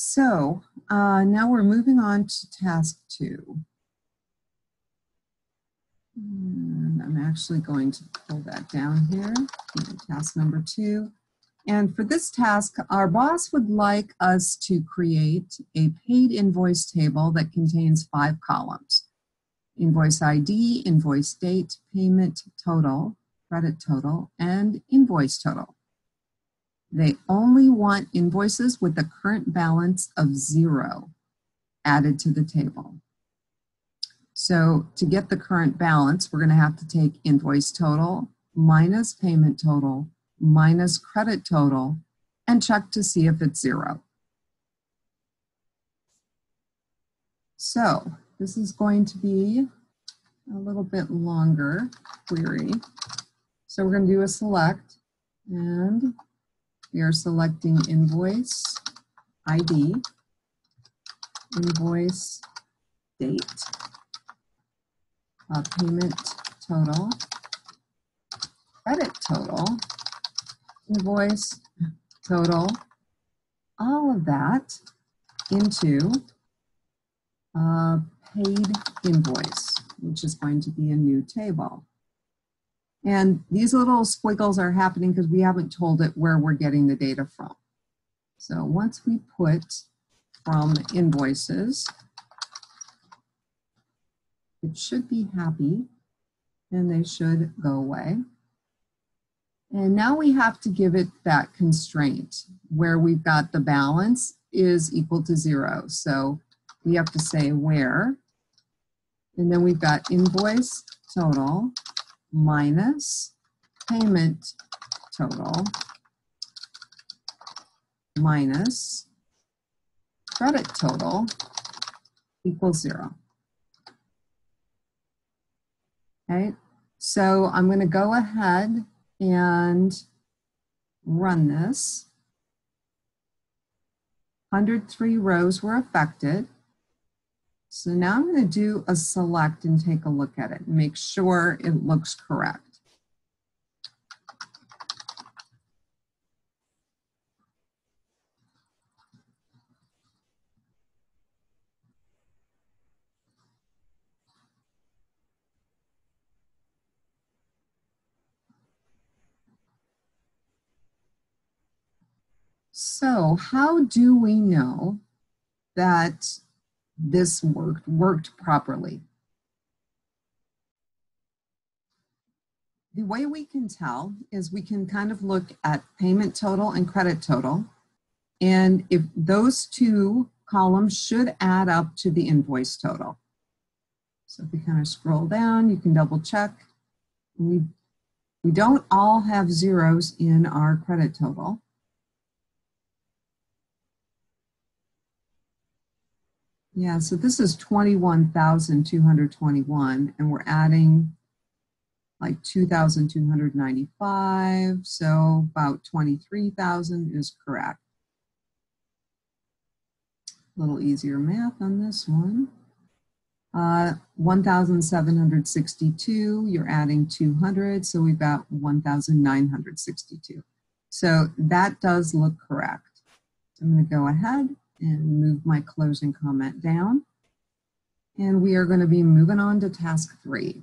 So uh, now we're moving on to task two. And I'm actually going to pull that down here, task number two. And for this task, our boss would like us to create a paid invoice table that contains five columns. Invoice ID, invoice date, payment total, credit total, and invoice total. They only want invoices with a current balance of zero added to the table. So to get the current balance, we're going to have to take invoice total minus payment total minus credit total and check to see if it's zero. So this is going to be a little bit longer query. So we're going to do a select and we are selecting invoice ID, invoice date, uh, payment total, credit total, invoice total, all of that into a paid invoice, which is going to be a new table. And these little squiggles are happening because we haven't told it where we're getting the data from. So once we put from invoices, it should be happy and they should go away. And now we have to give it that constraint where we've got the balance is equal to zero. So we have to say where, and then we've got invoice total minus payment total minus credit total equals zero. Okay, so I'm going to go ahead and run this. 103 rows were affected. So now I'm going to do a select and take a look at it and make sure it looks correct. So how do we know that this worked, worked properly? The way we can tell is we can kind of look at payment total and credit total. And if those two columns should add up to the invoice total. So if we kind of scroll down, you can double check. We, we don't all have zeros in our credit total. Yeah, so this is 21,221 and we're adding like 2,295, so about 23,000 is correct. A little easier math on this one. Uh, 1,762, you're adding 200, so we've got 1,962. So that does look correct. I'm gonna go ahead and move my closing comment down. And we are going to be moving on to task three.